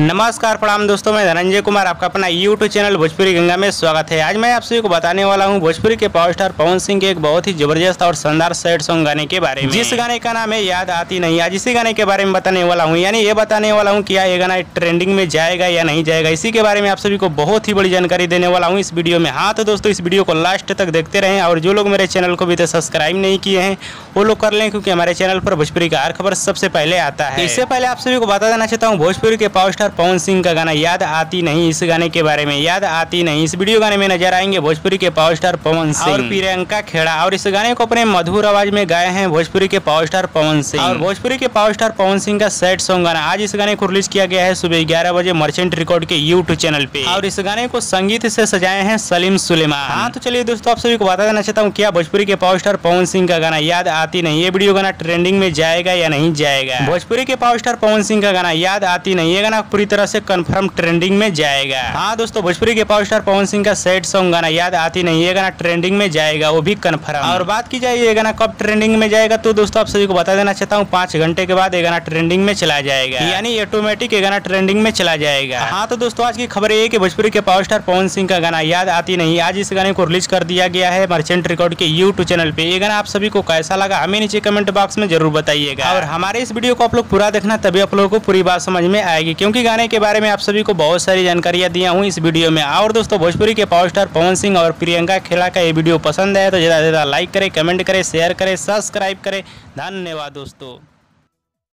नमस्कार प्रणाम दोस्तों मैं धनंजय कुमार आपका अपना यूट्यूब चैनल भोजपुरी गंगा में स्वागत है। आज मैं आप सभी को बताने वाला हूँ भोजपुरी के पावर स्टार पवन सिंह के एक बहुत ही ज़बरदस्त और शानदार सैड सॉन्ग गाने के बारे में। जिस गाने का नाम है याद आती नहीं आज इसी गाने के बारे में बताने वाला हूँ। यानी ये बताने वाला हूँ क्या ये गाना ट्रेंडिंग में जाएगा या नहीं जाएगा इसी के बारे में आप सभी को बहुत ही बड़ी जानकारी देने वाला हूँ इस वीडियो में। हाँ तो दोस्तों इस वीडियो को लास्ट तक देखते रहें और जो लोग मेरे चैनल को भी तो सब्सक्राइब नहीं किए हैं वो लोग कर लें क्योंकि हमारे चैनल पर भोजपुरी का हर खबर सबसे पहले आता है। इससे पहले आप सभी को बता देना चाहता हूँ भोजपुरी के पावर स्टार पवन सिंह का गाना याद आती नहीं इस गाने के बारे में याद आती नहीं। इस वीडियो गाने में नज़र आएँगे भोजपुरी के पावर स्टार पवन सिंह। और प्रियंका खेड़ा और इस गाने को अपने मधुर आवाज़ में गाए हैं भोजपुरी के पावर स्टार पवन सिंह। और भोजपुरी के पावर स्टार पवन सिंह का सेट सॉन्ग गाना आज इस गाने को रिलीज़ किया गया है सुबह ग्यारह बजे मर्चेंट रिकॉर्ड के यूट्यूब चैनल पे। और इस गाने को संगीत से सजाए हैं सलीम सुलेमान। हाँ तो चलिए दोस्तों आप सभी को बता देना चाहता हूँ क्या भोजपुरी के पावर स्टार पवन सिंह का गाना याद आती नहीं? ये वीडियो गाना ट्रेंडिंग में जाएगा या नहीं जाएगा? भोजपुरी के पावर स्टार पवन सिंह का गाना याद आती नहीं? ये गाना पूरी तरह से कंफर्म ट्रेंडिंग में जाएगा। हाँ दोस्तों, भोजपुरी के पावर स्टार पवन सिंह का सेट सॉन्ग गाना याद आती नहीं ये गाना ट्रेंडिंग में जाएगा, वो भी कन्फर्म और बात की जाए ये गाना कब ट्रेंडिंग में जाएगा तो दोस्तों आप सभी को बता देना चाहता हूँ, पाँच घंटे के बाद ये गाना ट्रेंडिंग में चला जाएगा। यानी ऑटोमेटिक ये गाना ट्रेंडिंग में चला जाएगा। हाँ तो दोस्तों, आज की खबर ये कि भोजपुरी के पावर स्टार पवन सिंह का गाना याद आती नहीं, आज इस गाने को रिलीज़ कर दिया गया है मर्चेंट रिकॉर्ड के यूट्यूब चैनल पे। ये गाना आप सभी को कैसा लगा, हमें नीचे कमेंट बॉक्स में ज़रूर बताइएगा। और हमारे इस वीडियो को आप लोग पूरा देखना, तभी आप लोगों को पूरी बात समझ में आएगी, क्योंकि गाने के बारे में आप सभी को बहुत सारी जानकारियाँ दिया हूँ इस वीडियो में। और दोस्तों, भोजपुरी के पावर स्टार पवन सिंह और प्रियंका खेला का ये वीडियो पसंद है तो ज़्यादा से ज़्यादा लाइक करें कमेंट करें शेयर करें सब्सक्राइब करें। धन्यवाद दोस्तों।